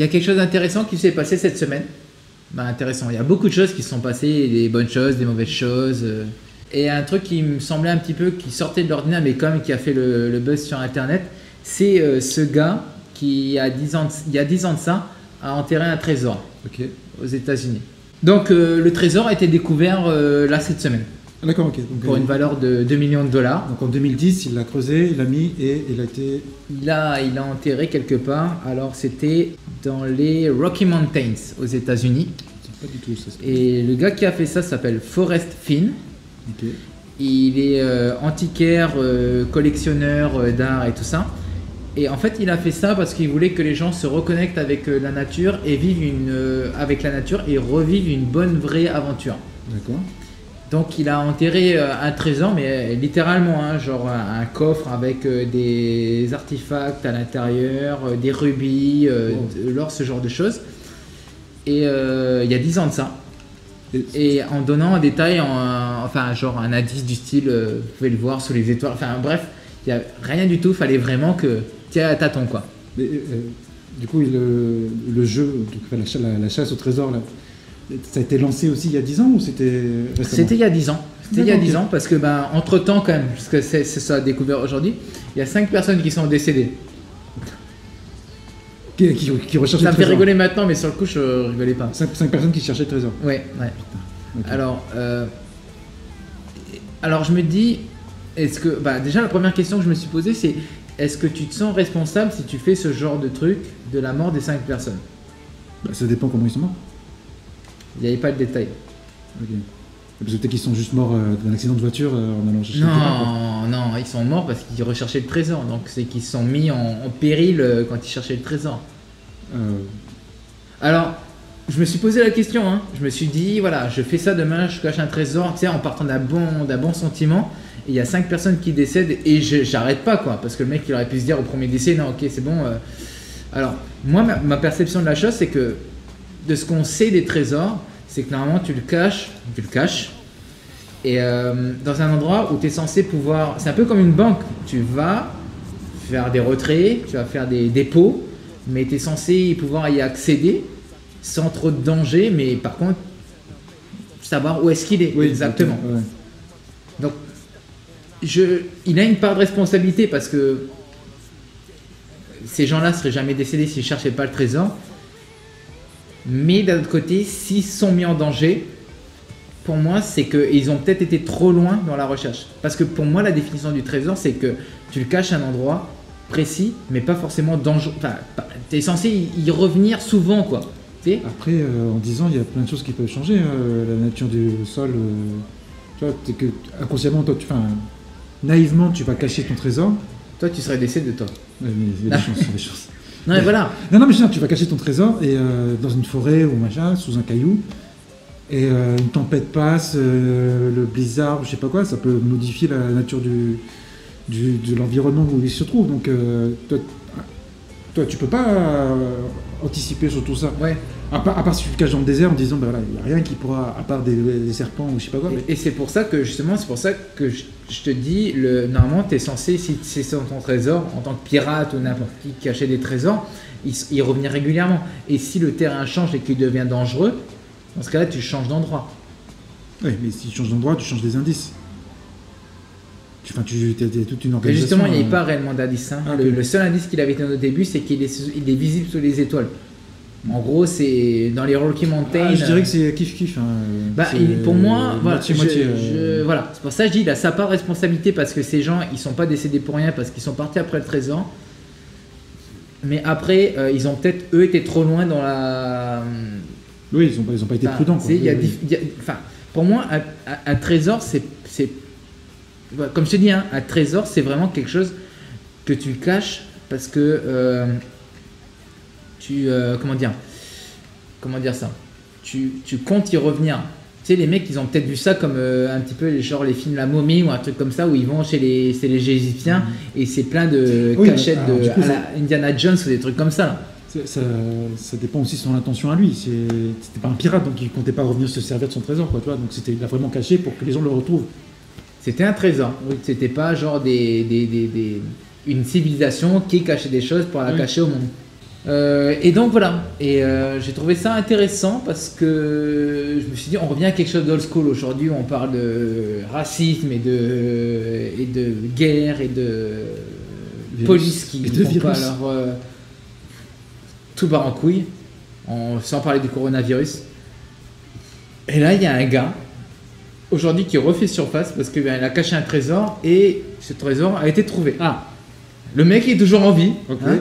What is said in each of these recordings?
il y a quelque chose d'intéressant qui s'est passé cette semaine. Bah, intéressant. Il y a beaucoup de choses qui se sont passées, des bonnes choses, des mauvaises choses. euh. Et un truc qui me semblait un petit peu qui sortait de l'ordinaire, mais quand même qui a fait le, le buzz sur Internet, c'est euh, ce gars qui, a 10 ans de- il y a 10 ans de ça, a enterré un trésor aux États-Unis. Donc euh, le trésor a été découvert là cette semaine Ah, D'accord, ok. Donc, pour euh, une valeur de 2 millions de dollars. donc en 2010, il l'a creusé, il l'a mis et il a été. Il a, il a enterré quelque part. Alors c'était dans les Rocky Mountains aux États-Unis. Pas du tout ça. Et le gars qui a fait ça s'appelle Forrest Finn. Ok. Il est euh, antiquaire, euh, collectionneur euh, d'art et tout ça. Et en fait, il a fait ça parce qu'il voulait que les gens se reconnectent avec la nature et vivent une, avec la nature et revivent une bonne vraie aventure. D'accord. Donc il a enterré euh, un trésor, mais euh, littéralement, hein, genre un, un coffre avec euh, des artefacts à l'intérieur, des rubis, de l'or, ce genre de choses. Et euh, il y a 10 ans de ça. Et- en donnant un détail, en, enfin genre un indice du style, vous pouvez le voir sous les étoiles, enfin bref, il n'y a rien du tout, fallait vraiment que tiens tâton quoi. Mais, euh, du coup, le jeu, la- la chasse au trésor, là, ça a été lancé aussi il y a 10 ans ou c'était C'était il y a 10 ans. C'était il y a D'accord, 10 ok. ans parce que ben entre temps quand même, parce que c'est ça découvert aujourd'hui, il y a 5 personnes qui sont décédées. Qui, qui, qui recherchait Ça me fait rigoler maintenant, mais sur le coup, je rigolais pas. 5, personnes qui cherchaient le trésor. Ouais, ouais. Ok. Alors, euh, alors je me dis, est-ce que, bah, déjà la première question que je me suis posée, c'est est-ce que tu te sens responsable si tu fais ce genre de truc de la mort des 5 personnes? Bah, ça dépend comment ils sont morts. Il n'y avait pas de détail. Ok. Parce que peut-être qu'ils sont juste morts euh, d'un accident de voiture euh, en allant chercher le. Non, non, ils sont morts parce qu'ils recherchaient le trésor. Donc c'est qu'ils se sont mis en, en péril euh, quand ils cherchaient le trésor. Alors, je me suis posé la question. Hein. Je me suis dit, voilà, je fais ça demain, je cache un trésor, tu sais, en partant d'un bon, d'un bon sentiment. Il y a cinq personnes qui décèdent et je j'arrête pas, quoi. Parce que le mec, il aurait pu se dire au premier décès, non, ok, c'est bon. Alors, moi, ma, ma perception de la chose, c'est que de ce qu'on sait des trésors, c'est que normalement, tu le caches, tu le caches. Et euh, dans un endroit où tu es censé pouvoir. C'est un peu comme une banque. Tu vas faire des retraits, tu vas faire des dépôts, mais tu es censé pouvoir y accéder sans trop de danger, mais par contre, savoir où est-ce qu'il est. oui, exactement. ouais. Donc, je, il a une part de responsabilité parce que ces gens-là seraient jamais décédés s'ils cherchaient pas le trésor. Mais d'un autre côté, s'ils sont mis en danger, pour moi, c'est qu'ils ont peut-être été trop loin dans la recherche. Parce que pour moi, la définition du trésor, c'est que tu le caches à un endroit précis, mais pas forcément dangereux. Enfin, tu es censé y revenir souvent, quoi. Après, euh, en 10 ans, il y a plein de choses qui peuvent changer. euh, la nature du sol. euh, tu vois, t'es que inconsciemment, toi, tu, naïvement, tu vas cacher ton trésor. Toi, tu serais décédé, toi. Ouais, mais il y a des chances, il y a des chances. Non, mais voilà. Non, non, mais je veux dire, tu vas cacher ton trésor et euh, dans une forêt ou machin, sous un caillou, et euh, une tempête passe, euh, le blizzard, je sais pas quoi, ça peut modifier la nature du, du- de l'environnement où il se trouve. Donc, toi, toi, tu peux pas anticiper sur tout ça. Ouais. À part, à part si tu te caches dans le désert en disant, bah voilà, il n'y a rien qui pourra, à part des, des serpents ou je sais pas quoi. Mais... Et, et c'est pour ça que justement, c'est pour ça que je, je te dis, le, normalement, tu es censé, si c'est ton trésor, en tant que pirate ou n'importe qui cachait des trésors, il, il revenir régulièrement. Et si le terrain change et qu'il devient dangereux, dans ce cas-là, tu changes d'endroit. Ouais, mais si tu changes d'endroit, tu changes des indices. Tu, enfin, tu as toute une Mais organisation. justement, il n'y avait euh, pas réellement d'indice. hein. Ah, le, le seul indice qu'il avait été au début, c'est qu'il est, sous- il est visible sous les étoiles. En gros, c'est dans les Rocky Mountains. Ah, je dirais que c'est kiff kiff. hein. Bah, pour moi, voilà, moitié, je- moitié, je- euh, voilà. c'est pour ça que je dis, il a sa part de responsabilité parce que ces gens, ils sont pas décédés pour rien parce qu'ils sont partis après le trésor. Mais après, euh, ils ont peut-être eux été trop loin dans la. Oui, ils n'ont pas, ils ont pas été Enfin, prudents. tu quoi. sais, il y a Oui, dif- il y a- enfin, pour moi, un, trésor, c'est, comme je te dis, hein, un trésor, c'est vraiment quelque chose que tu caches parce que euh, tu, euh, comment dire, comment dire ça, tu, tu comptes y revenir. Tu sais, les mecs, ils ont peut-être vu ça comme euh, un petit peu les, genre les films La Momie ou un truc comme ça où ils vont chez les, c'est les Égyptiens et c'est plein de Oui, cachettes alors, de du coup, à la Indiana Jones ou des trucs comme ça. là. Ça, ça dépend aussi de son intention à lui. C'était pas un pirate, donc il comptait pas revenir se servir de son trésor. Quoi, tu vois donc c'était il a vraiment caché pour que les gens le retrouvent. C'était un trésor. C'était pas genre des, des, des- des- une civilisation qui cachait des choses pour la Oui. cacher au monde. Euh, et donc voilà, et euh, j'ai trouvé ça intéressant parce que je me suis dit, on revient à quelque chose d'old school. Aujourd'hui, on parle de racisme et de, et de guerre et de Virus. police qui de font pas leur, euh, tout barre en couille, sans parler du coronavirus. Et là, il y a un gars, aujourd'hui, qui refait surface parce qu'il a caché un trésor et ce trésor a été trouvé. Ah, Le mec est toujours en vie. Ok. hein.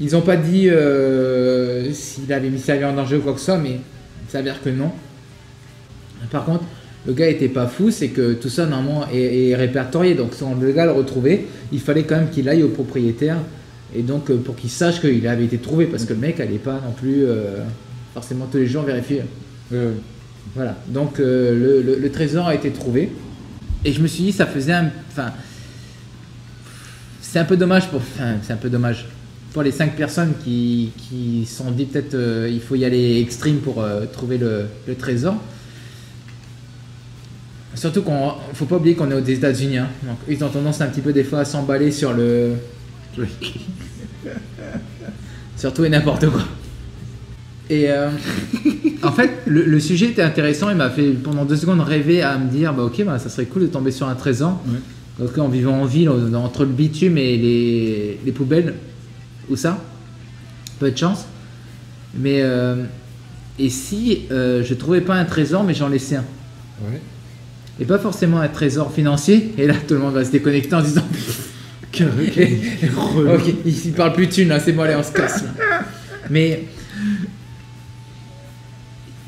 Ils n'ont pas dit euh, s'il avait mis sa vie en danger ou quoi que ce soit, mais il s'avère que non. Par contre, le gars était pas fou, c'est que tout ça normalement est, est répertorié. Donc, si on le gars le retrouvait, il fallait quand même qu'il aille au propriétaire et donc euh, pour qu'il sache qu'il avait été trouvé, parce que le mec n'allait pas non plus euh, forcément tous les jours vérifier. euh, Voilà, donc le, le- le trésor a été trouvé. Et je me suis dit, ça faisait un. Enfin. C'est un peu dommage pour. Enfin, c'est un peu dommage. Pour les cinq personnes qui, qui sont dit peut-être euh, il faut y aller extreme pour euh, trouver le, le trésor. Surtout qu'on faut pas oublier qu'on est aux États-Unis. hein. Donc ils ont tendance un petit peu des fois à s'emballer sur le. sur tout et n'importe quoi. Et euh, en fait, le, le sujet était intéressant. Il m'a fait pendant deux secondes rêver à me dire bah, ok, bah, ça serait cool de tomber sur un trésor. Ouais. Donc, en vivant en ville, en- entre le bitume et les, les poubelles, où ça Peu de chance. Mais euh, et si euh, je trouvais pas un trésor, mais j'en laissais un ouais. Et pas forcément un trésor financier. Et là, tout le monde va se déconnecter en disant Carré. Ok, il parle plus de thunes là, c'est bon, allez, on se casse là. Mais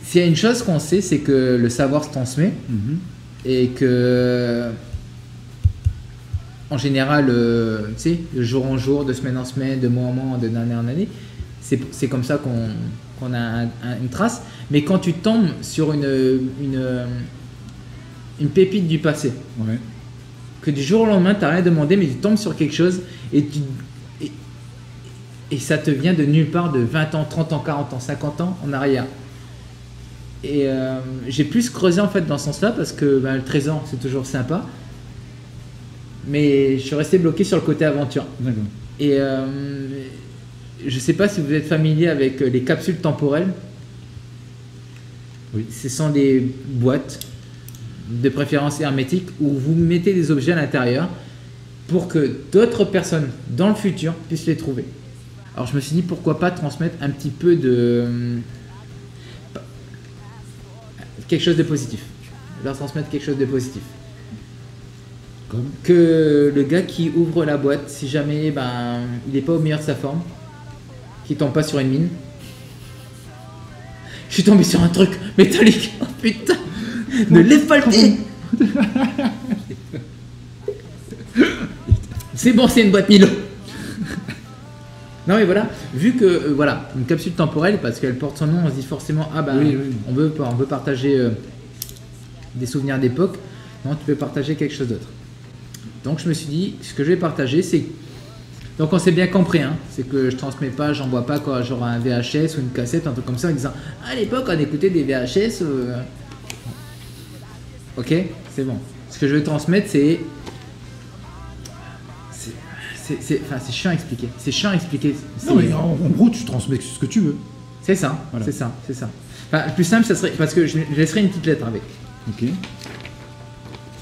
s'il y a une chose qu'on sait, c'est que le savoir se transmet Mhm. et que en général, euh, tu sais, de jour en jour, de semaine en semaine, de mois en mois, de d'année en année, c'est comme ça qu'on a un- un- une trace. Mais quand tu tombes sur une, une, une pépite du passé, Ouais. que du jour au lendemain, tu n'as rien demandé, mais tu tombes sur quelque chose et, tu, et, et ça te vient de nulle part de 20 ans, 30 ans, 40 ans, 50 ans en arrière. Et euh, j'ai plus creusé en fait dans ce sens-là parce que ben, le trésor, c'est toujours sympa. Mais je suis resté bloqué sur le côté aventure. D'accord. Et euh, je sais pas si vous êtes familier avec les capsules temporelles. Oui. Ce sont des boîtes, de préférence hermétiques, où vous mettez des objets à l'intérieur pour que d'autres personnes dans le futur puissent les trouver. Alors je me suis dit pourquoi pas transmettre un petit peu de quelque chose de positif. Leur transmettre quelque chose de positif Comme. que le gars qui ouvre la boîte, si jamais ben, il n'est pas au meilleur de sa forme, qu'il tombe pas sur une mine. Je suis tombé sur un truc métallique. Oh putain Ne lève pas le pied C'est bon, c'est une boîte Milo Non mais voilà, vu que euh, voilà, une capsule temporelle, parce qu'elle porte son nom, on se dit forcément, ah bah Oui, oui. on veut on veut partager euh, des souvenirs d'époque. Non, tu peux partager quelque chose d'autre. Donc je me suis dit, ce que je vais partager, c'est. Donc on s'est bien compris, hein, c'est que je transmets pas, j'envoie pas quoi, genre un VHS ou une cassette, un truc comme ça, en disant à l'époque on écoutait des VHS. euh. Ok, c'est bon. Ce que je vais transmettre, c'est. c'est- enfin, c'est chiant à expliquer. C'est chiant à expliquer. Non, mais en, en gros, tu transmets ce que tu veux. C'est ça, Voilà. c'est ça, c'est ça. Enfin, le plus simple, ça serait. Parce que je, je laisserai une petite lettre avec. Ok.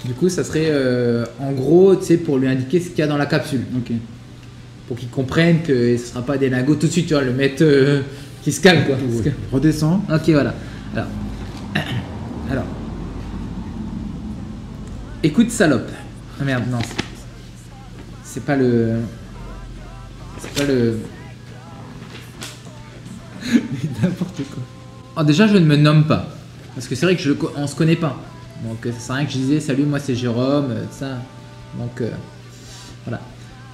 Du coup, ça serait euh, en gros, tu sais, pour lui indiquer ce qu'il y a dans la capsule. Ok. pour qu'il comprenne que ce sera pas des lingots tout de suite, tu vois, le mettre euh, qui se calme quoi. Que- Redescends. Ok, voilà. Alors, alors, écoute salope. Ah merde, non, c'est- pas le, c'est pas le. N'importe quoi. Ah, déjà, je ne me nomme pas parce que c'est vrai que je, on se connaît pas. Donc, ça sert à rien que je disais salut, moi c'est Jérôme, euh, ça. Donc, euh, voilà.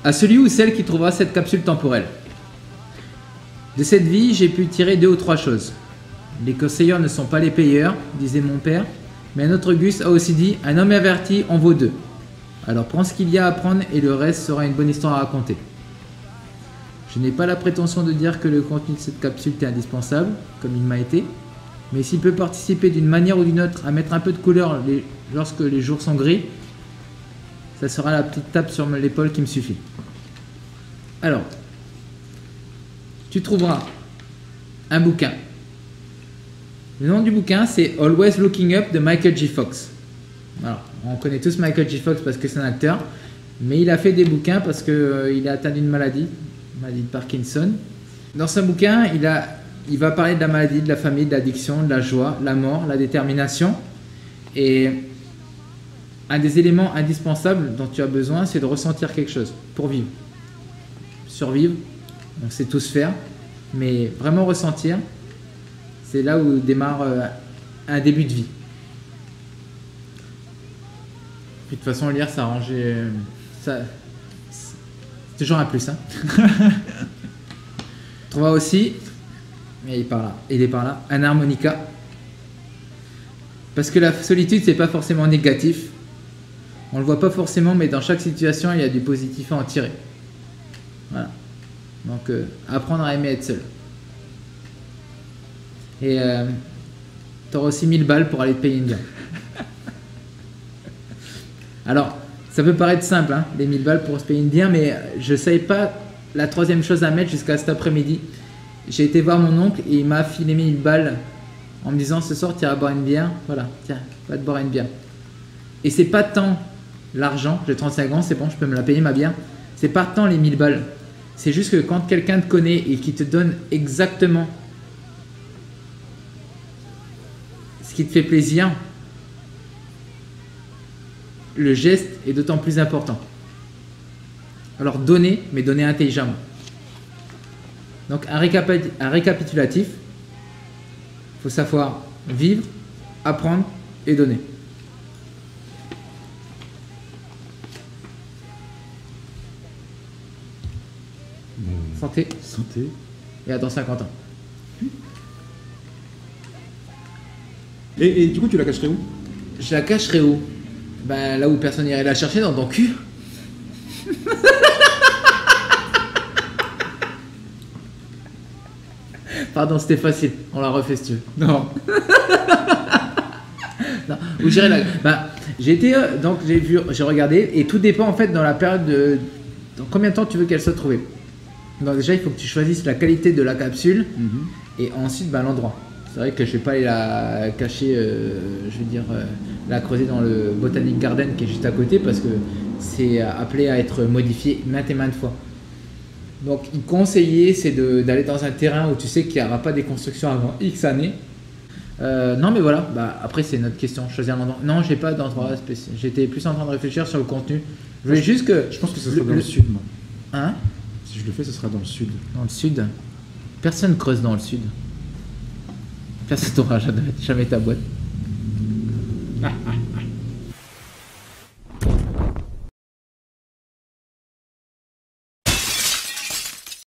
À celui ou celle qui trouvera cette capsule temporelle. De cette vie, j'ai pu tirer deux ou trois choses. Les conseilleurs ne sont pas les payeurs, disait mon père, mais notre Gus a aussi dit un homme averti en vaut deux. Alors prends ce qu'il y a à prendre et le reste sera une bonne histoire à raconter. Je n'ai pas la prétention de dire que le contenu de cette capsule est indispensable, comme il m'a été, mais s'il peut participer d'une manière ou d'une autre à mettre un peu de couleur lorsque les jours sont gris, ça sera la petite tape sur l'épaule qui me suffit. Alors, tu trouveras un bouquin. Le nom du bouquin, c'est Always Looking Up de Michael J. Fox. Alors, on connaît tous Michael J. Fox parce que c'est un acteur, mais il a fait des bouquins parce qu'il euh, est atteint d'une maladie, maladie de Parkinson. Dans ce bouquin, il, a, il va parler de la maladie, de la famille, de l'addiction, de la joie, la mort, la détermination. Et un des éléments indispensables dont tu as besoin, c'est de ressentir quelque chose pour vivre. Survivre, on sait tous faire, mais vraiment ressentir, c'est là où démarre euh, un début de vie. Puis de toute façon, lire, ça arrange. Ça, c'est toujours un plus. Hein. tu vois aussi, il est par là, un harmonica. Parce que la solitude, c'est pas forcément négatif. On le voit pas forcément, mais dans chaque situation, il y a du positif à en tirer. Voilà. Donc, euh, apprendre à aimer être seul. Et euh, tu auras aussi 1000 balles pour aller te payer une bière. Alors, ça peut paraître simple, hein, les 1000 balles pour se payer une bière, mais je ne savais pas la troisième chose à mettre jusqu'à cet après-midi. J'ai été voir mon oncle et il m'a filé 1000 balles en me disant ce soir tu iras boire une bière. Voilà, tiens, va te boire une bière. Et c'est pas tant l'argent, j'ai 35 ans, c'est bon, je peux me la payer ma bière. C'est pas tant les 1000 balles. C'est juste que quand quelqu'un te connaît et qui te donne exactement ce qui te fait plaisir, le geste est d'autant plus important. Alors donner, mais donner intelligemment. Donc un, récapitulatif, il faut savoir vivre, apprendre et donner. Santé. Santé. Et à dans 50 ans. Et, et du coup, tu la cacherais où? Je la cacherai où? Ben là où personne n'irait la chercher, dans ton cul. Pardon, c'était facile. On la refait si tu veux. Non. Non, où j'irai la. Bah, j'ai été euh, donc j'ai vu, j'ai regardé et tout dépend en fait dans la période de. Dans combien de temps tu veux qu'elle soit trouvée. Donc déjà il faut que tu choisisses la qualité de la capsule Mhm. et ensuite bah, l'endroit. C'est vrai que je vais pas aller la cacher, euh, je veux dire euh, la creuser dans le Botanic Garden qui est juste à côté parce que c'est appelé à être modifié maintes et maintes fois. Donc, il conseillait, c'est d'aller dans un terrain où tu sais qu'il n'y aura pas des constructions avant X années. Euh, non, mais voilà, bah, après, c'est notre question. Choisir un endroit. Non, j'ai pas d'endroit spécial. J'étais plus en train de réfléchir sur le contenu. Je voulais juste que. Je pense que ce Le- sera dans le, sud, moi. Hein? Si je le fais, ce sera dans le sud. Dans le sud Personne creuse dans le sud. Personne t'aura jamais, jamais ta boîte.